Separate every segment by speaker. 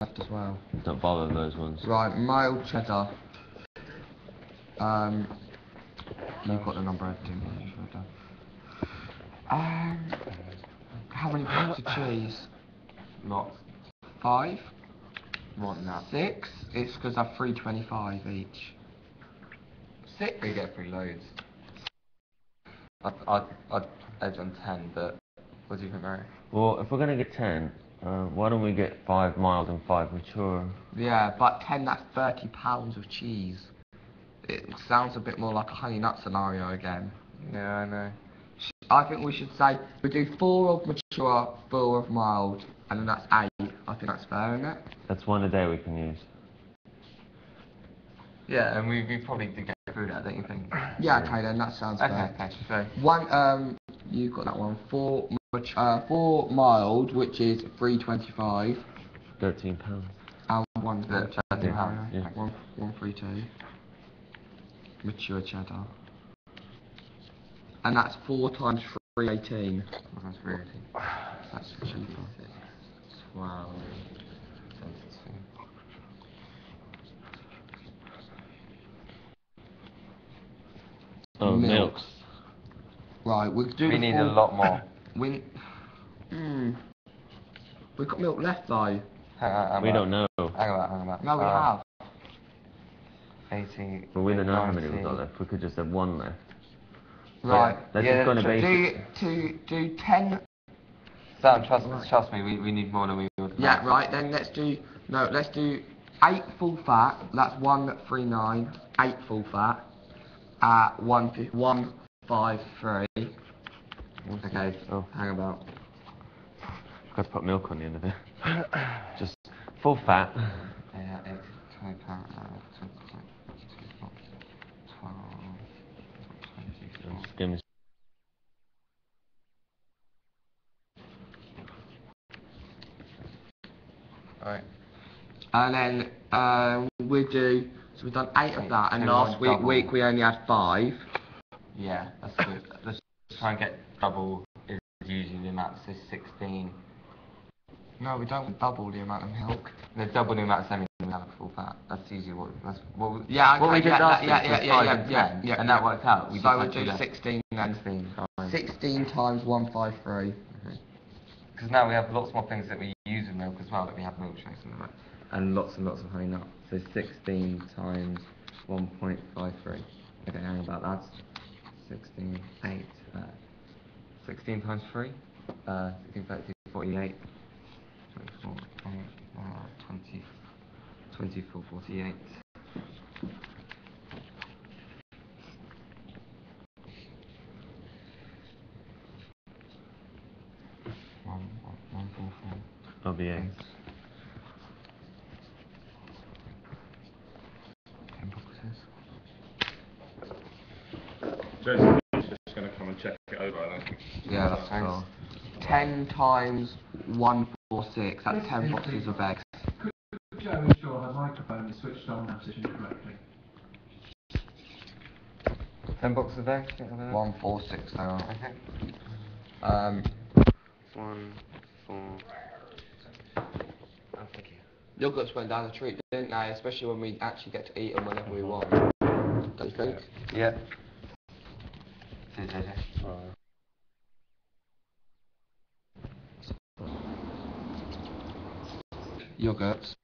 Speaker 1: left as well.
Speaker 2: Don't bother those ones.
Speaker 1: Right, mild cheddar. Um, you've got the number editing. Um, how many packs of cheese?
Speaker 3: Not
Speaker 1: Five?
Speaker 3: More than that.
Speaker 1: Six? It's because I've three twenty-five each. Six?
Speaker 3: We get three loads. I'd, I'd, I'd edge on 10, but what do you think, Mary?
Speaker 2: Well, if we're gonna get ten, uh, why don't we get five mild and five mature?
Speaker 1: Yeah, but ten, that's thirty pounds of cheese. It sounds a bit more like a honey nut scenario again.
Speaker 3: Yeah, I know.
Speaker 1: I think we should say we do four of mature, four of mild, and then that's eight. I think that's fair, isn't it?
Speaker 2: That's one a day we can use.
Speaker 3: Yeah, and we, we probably did get through that, don't you think?
Speaker 1: Yeah, okay then, that sounds
Speaker 3: Okay,
Speaker 1: fair.
Speaker 3: okay, so.
Speaker 1: One, um, you've got that one. Four, mat- uh, four mild, which is three twenty-five,
Speaker 2: Thirteen pounds.
Speaker 1: and one
Speaker 3: Yeah,
Speaker 1: mature
Speaker 3: thirty pounds,
Speaker 2: yeah.
Speaker 1: One, one three two. Mature cheddar. And that's four times three eighteen.
Speaker 3: That's really.
Speaker 1: That's cheaper.
Speaker 3: 12,
Speaker 2: Oh, milk.
Speaker 1: Milk. Right, we could do.
Speaker 3: We need
Speaker 1: four-
Speaker 3: a lot more.
Speaker 1: We. We've got milk left though.
Speaker 3: Hang on, hang
Speaker 2: We don't know.
Speaker 3: Hang on, hang on.
Speaker 1: No, we
Speaker 3: Uh,
Speaker 1: have.
Speaker 3: 80.
Speaker 2: But we don't know how many we've got left. We could just have one left.
Speaker 1: Right.
Speaker 2: Let's
Speaker 3: Yeah,
Speaker 2: just go on a.
Speaker 1: Do do do ten.
Speaker 3: Sam, trust,
Speaker 1: Right.
Speaker 3: trust me, we, we need more than we would.
Speaker 1: Yeah, right. Then let's do no. Let's do eight full fat. That's one three nine. Eight full fat. At one fi- one five three.
Speaker 3: Okay,
Speaker 2: Oh.
Speaker 3: hang about.
Speaker 2: Got to put milk on the end of it. just full fat.
Speaker 3: Yeah, 8, 20 pound, uh, 20, 12, 24.
Speaker 2: Just give me
Speaker 3: Alright.
Speaker 1: And then um, we do. So we've done eight of that, and last week
Speaker 3: double.
Speaker 1: week we only had five.
Speaker 3: Yeah, that's good. Let's try and get double is usually the amount, so 16.
Speaker 1: No, we don't double the amount of milk.
Speaker 3: No, double the amount of semi we have at full fat. That's usually what, that's what we,
Speaker 1: Yeah,
Speaker 3: what we did
Speaker 1: yeah,
Speaker 3: last
Speaker 1: yeah,
Speaker 3: week
Speaker 1: yeah,
Speaker 3: was
Speaker 1: yeah,
Speaker 3: 5
Speaker 1: yeah,
Speaker 3: and
Speaker 1: yeah,
Speaker 3: 10,
Speaker 1: yeah,
Speaker 3: and that worked out. We
Speaker 1: so we
Speaker 3: had
Speaker 1: do sixteen then.
Speaker 3: 16, fine.
Speaker 1: Sixteen times one five three.
Speaker 3: Because now we have lots more things that we use in milk as well, that we have milkshakes and that. And lots and lots of honey nut. So 16 times 1.53. Okay, hang about that. 16, 8, uh, 16 times 3, uh, 16, 32, 48, 24, 8, uh, 20, 24, 48. One, one, one, four, four.
Speaker 2: I'll be eight.
Speaker 3: Ten boxes.
Speaker 4: Jason's just going to come and check it over, I think.
Speaker 1: Yeah, that's
Speaker 3: Thanks.
Speaker 1: cool. Ten times one four six. That's ten boxes of eggs.
Speaker 5: Could Joe ensure her microphone is switched on and positioned correctly?
Speaker 3: Ten boxes of eggs? think of
Speaker 1: One four six. They are.
Speaker 3: Okay.
Speaker 1: Um,
Speaker 3: One, four. Oh, thank you.
Speaker 1: yogurts went down the treat, didn't they? Especially when we actually get to eat them whenever we want. Don't you think?
Speaker 3: Yeah. See you, JJ.
Speaker 1: Yogurts.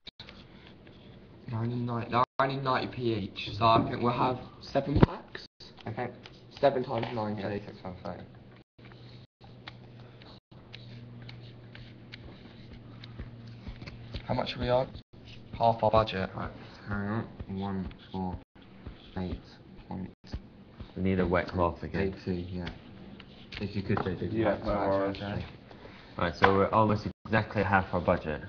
Speaker 1: They're only nine. They're only ninety p each. So I think we'll have seven packs.
Speaker 3: Okay.
Speaker 1: Seven times nine,
Speaker 3: Yeah, six one thirty.
Speaker 1: How much are we on? Half our budget.
Speaker 3: Right, hang on. One, four, eight, point,
Speaker 2: We need a wet cloth again.
Speaker 3: eight, two, yeah. If you could, JJ.
Speaker 4: Yeah, no worries.
Speaker 2: Right, so we're almost exactly half our budget.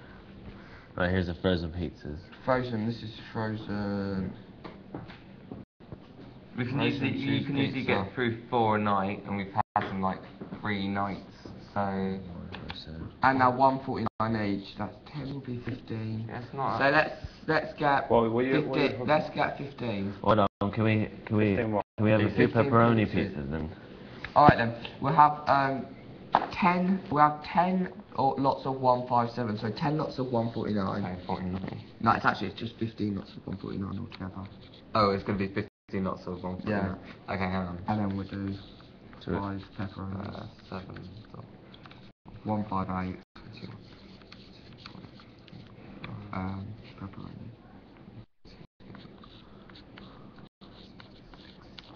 Speaker 2: Right, here's the frozen pizzas.
Speaker 1: Frozen. This is frozen.
Speaker 3: We can
Speaker 1: Frozen
Speaker 3: usually, you can usually
Speaker 1: pizza.
Speaker 3: get through four a night, and we've had them like three nights, so
Speaker 1: And now one forty nine each. That's ten will be fifteen.
Speaker 3: yeah, it's not.
Speaker 1: So let's let's get
Speaker 4: Well, will you- will you-
Speaker 1: fifteen. Let's get fifteen.
Speaker 2: Hold on, can we can we can we have a few pepperoni
Speaker 1: pizzas.
Speaker 2: pizzas then?
Speaker 1: All right then. We'll have um 10, we have 10 or lots of 157, so 10 lots of 149.
Speaker 3: Okay, 49.
Speaker 1: No, it's actually it's just 15 lots of 149 altogether.
Speaker 3: Oh, it's going to be 15 lots of 149.
Speaker 1: Yeah.
Speaker 3: Okay, hang on.
Speaker 1: And then we'll do
Speaker 2: So
Speaker 1: 5 pepperonis.
Speaker 3: Uh, 7. so-
Speaker 1: 158. Um, pepperoni.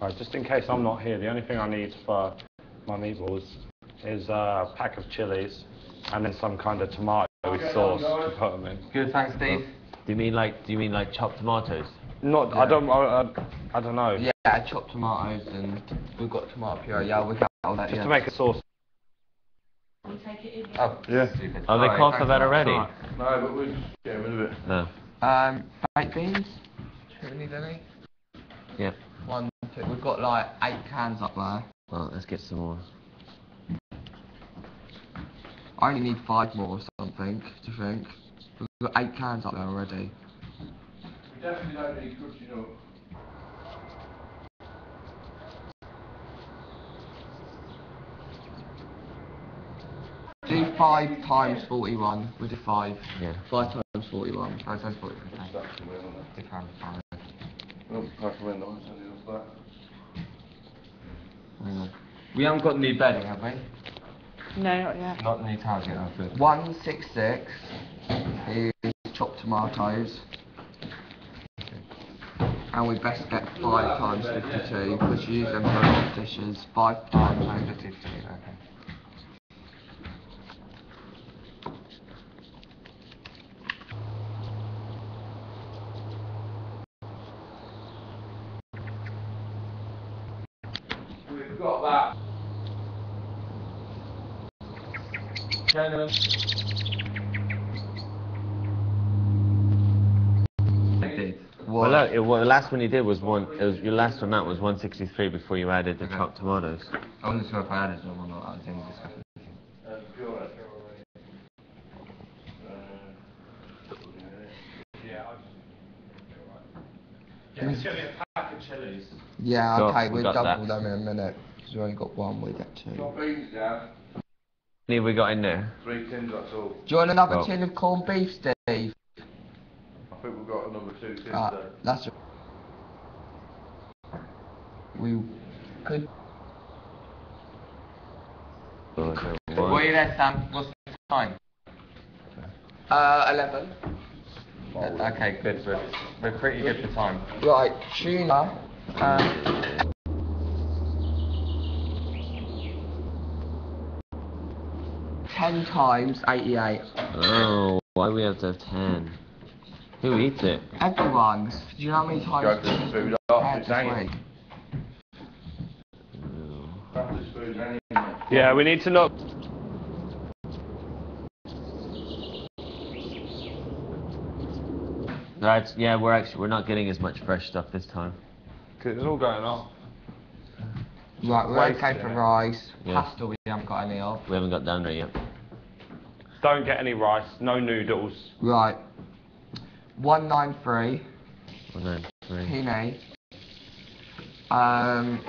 Speaker 6: Right, just in case I'm not here, the only thing I need for my meatballs is a pack of chilies and then some kind of tomato sauce to put them in.
Speaker 3: Good, thanks, Steve.
Speaker 2: Do you mean like do you mean like chopped tomatoes?
Speaker 6: Not, I don't, I, I, I don't know.
Speaker 1: Yeah, chopped tomatoes and we've got tomato puree. Yeah, we got all that.
Speaker 6: Just
Speaker 1: yeah.
Speaker 6: to make a sauce.
Speaker 3: Oh,
Speaker 4: Yeah.
Speaker 3: stupid.
Speaker 2: Oh, they
Speaker 3: Sorry,
Speaker 2: called for that already.
Speaker 6: Alright.
Speaker 4: No, but we're just getting rid of it.
Speaker 2: No.
Speaker 1: Um, baked beans. Do we need any?
Speaker 2: Yeah.
Speaker 1: One, two. We've got like eight cans up there.
Speaker 2: Well, let's get some more.
Speaker 1: I only need five more or something. Do you think? We've got eight cans up there already.
Speaker 4: We definitely don't need cooking up.
Speaker 1: Do five times forty-one. We do five.
Speaker 2: Yeah.
Speaker 1: Five times forty-one.
Speaker 3: So it's 40, okay.
Speaker 4: That's the way on it.
Speaker 3: Good time, fine.
Speaker 4: Pack them in, though, it's that.
Speaker 3: We haven't got new bedding, have we?
Speaker 7: No, not yet.
Speaker 3: Not new towels yet, that's good.
Speaker 1: One six six is chopped tomatoes. And we best get five times fifty-two because you use them for a lot of dishes. Five times fifty.
Speaker 3: 52, okay.
Speaker 4: We've got that.
Speaker 3: I did.
Speaker 2: Well, look, it, well, the last one you did was one. It was your last one. That was 163 before you added the
Speaker 3: Okay.
Speaker 2: chopped tomatoes.
Speaker 3: I wasn't sure if I added them or not, I was in discussion.
Speaker 4: Uh. Uh,
Speaker 6: Yeah, Yeah, just get me a pack of chilies.
Speaker 1: Yeah, okay,
Speaker 2: we
Speaker 1: we'll double
Speaker 2: that.
Speaker 1: them in a minute. Because we've only got one, we get two.
Speaker 4: Got
Speaker 1: Do
Speaker 4: beans down.
Speaker 2: Any we got in there?
Speaker 4: Three tins, that's all.
Speaker 1: you want another
Speaker 2: Well-
Speaker 1: tin of corned beef, Steve?
Speaker 4: I think we've got a number two tins
Speaker 1: Uh,
Speaker 4: there.
Speaker 1: that's. We could.
Speaker 3: What are you there, Sam? What's the time?
Speaker 1: Uh, 11.
Speaker 3: Uh, Okay, good. We're, we're pretty good for time.
Speaker 1: Right, tuna. Um, ten times 88.
Speaker 2: Oh, why do we have to have 10? Who eats it?
Speaker 1: Everyone, do you know how many times
Speaker 4: Go for
Speaker 1: cheese
Speaker 4: food
Speaker 1: we've
Speaker 4: off,
Speaker 1: had
Speaker 4: it's hanging. food anyway.
Speaker 6: Yeah, we need to know.
Speaker 2: Right, yeah, we're actually we're not getting as much fresh stuff this time.
Speaker 6: Cause it's all going off.
Speaker 1: Right, we're
Speaker 6: Wasted
Speaker 1: okay for rice.
Speaker 2: Yeah.
Speaker 1: Pasta we haven't got any of.
Speaker 2: We haven't got down there yet.
Speaker 6: Don't get any rice, no noodles.
Speaker 1: Right. 193.
Speaker 2: One, nine, three.
Speaker 1: Penny. Um.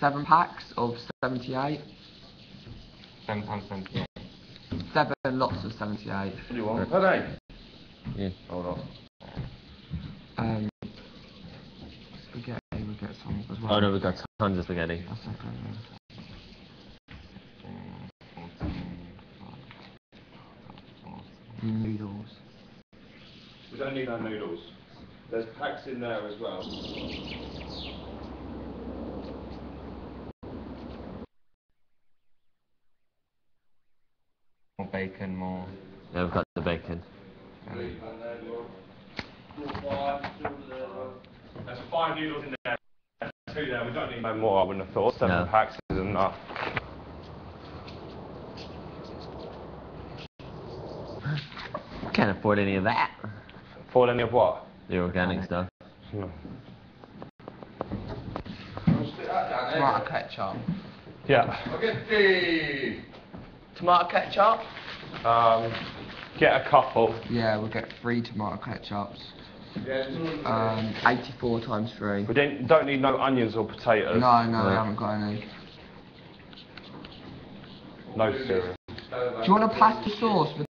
Speaker 1: Seven packs of 78.
Speaker 3: Seven times seventy-eight.
Speaker 1: Seven lots of 78.
Speaker 4: What do you want? Penny?
Speaker 2: Yeah.
Speaker 4: Hold on.
Speaker 1: Um. Spaghetti, we get some as well.
Speaker 2: Oh no, we've got tons of spaghetti.
Speaker 1: That's okay. Noodles.
Speaker 6: We don't need no noodles. There's packs in there as well.
Speaker 3: More bacon, more.
Speaker 2: Yeah, we've got the bacon.
Speaker 6: There's five noodles in there. Two there. We don't need no more. I wouldn't have thought. Seven
Speaker 2: No.
Speaker 6: packs is enough.
Speaker 2: Can't afford any of that.
Speaker 6: For any of what?
Speaker 2: The organic stuff.
Speaker 6: No.
Speaker 4: Stick that down there.
Speaker 1: Tomato ketchup.
Speaker 6: Yeah.
Speaker 4: Spaghetti!
Speaker 1: Tomato ketchup?
Speaker 6: Um, get a couple.
Speaker 1: Yeah, we'll get three tomato ketchups.
Speaker 4: Yeah, it's all-
Speaker 1: Um, 84 times three.
Speaker 6: We don't, don't need no onions or potatoes.
Speaker 1: No, no, we
Speaker 2: Right.
Speaker 1: haven't got any.
Speaker 6: No cereal.
Speaker 1: Do you want a pasta sauce with